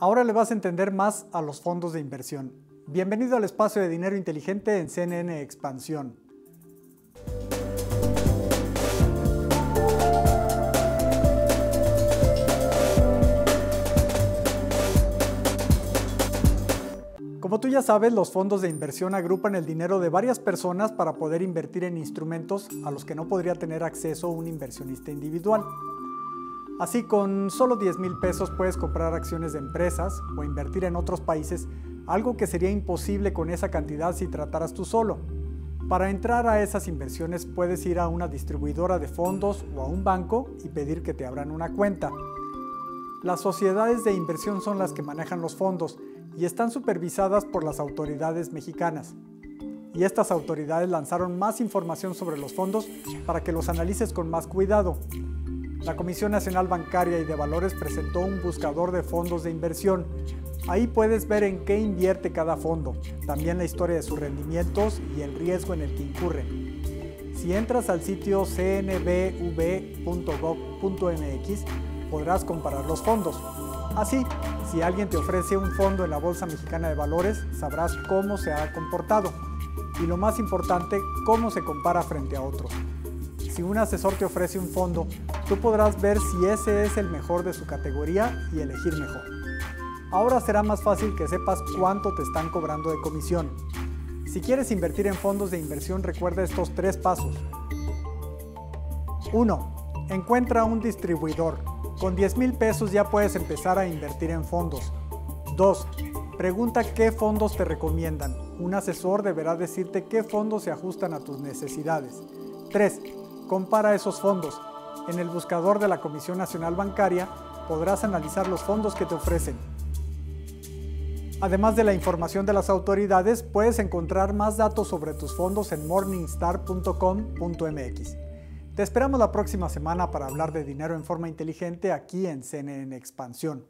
Ahora le vas a entender más a los fondos de inversión. Bienvenido al espacio de dinero inteligente en CNN Expansión. Como tú ya sabes, los fondos de inversión agrupan el dinero de varias personas para poder invertir en instrumentos a los que no podría tener acceso un inversionista individual. Así, con solo 10 mil pesos puedes comprar acciones de empresas o invertir en otros países, algo que sería imposible con esa cantidad si trataras tú solo. Para entrar a esas inversiones puedes ir a una distribuidora de fondos o a un banco y pedir que te abran una cuenta. Las sociedades de inversión son las que manejan los fondos y están supervisadas por las autoridades mexicanas. Y estas autoridades lanzaron más información sobre los fondos para que los analices con más cuidado. La Comisión Nacional Bancaria y de Valores presentó un buscador de fondos de inversión. Ahí puedes ver en qué invierte cada fondo, también la historia de sus rendimientos y el riesgo en el que incurre. Si entras al sitio cnbv.gov.mx podrás comparar los fondos. Así, si alguien te ofrece un fondo en la Bolsa Mexicana de Valores, sabrás cómo se ha comportado y lo más importante, cómo se compara frente a otros. Si un asesor te ofrece un fondo, tú podrás ver si ese es el mejor de su categoría y elegir mejor. Ahora será más fácil que sepas cuánto te están cobrando de comisión. Si quieres invertir en fondos de inversión, recuerda estos tres pasos. 1. Encuentra un distribuidor. Con 10 mil pesos ya puedes empezar a invertir en fondos. 2. Pregunta qué fondos te recomiendan. Un asesor deberá decirte qué fondos se ajustan a tus necesidades. 3. Compara esos fondos. En el buscador de la Comisión Nacional Bancaria podrás analizar los fondos que te ofrecen. Además de la información de las autoridades, puedes encontrar más datos sobre tus fondos en morningstar.com.mx. Te esperamos la próxima semana para hablar de dinero en forma inteligente aquí en CNN Expansión.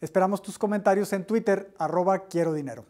Esperamos tus comentarios en Twitter, arroba quiero dinero.